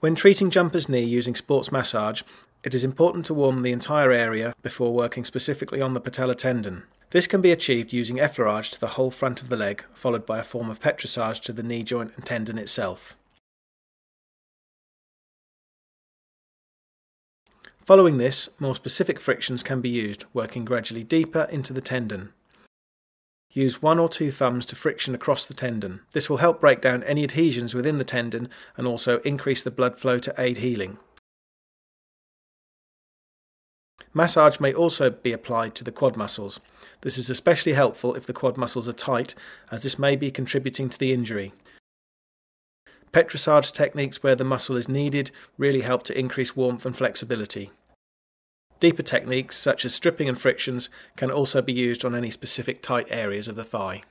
When treating jumper's knee using sports massage, it is important to warm the entire area before working specifically on the patellar tendon. This can be achieved using effleurage to the whole front of the leg, followed by a form of petrissage to the knee joint and tendon itself. Following this, more specific frictions can be used, working gradually deeper into the tendon. Use one or two thumbs to friction across the tendon. This will help break down any adhesions within the tendon and also increase the blood flow to aid healing. Massage may also be applied to the quad muscles. This is especially helpful if the quad muscles are tight, as this may be contributing to the injury. Petrissage techniques where the muscle is kneaded really help to increase warmth and flexibility. Deeper techniques, such as stripping and frictions, can also be used on any specific tight areas of the thigh.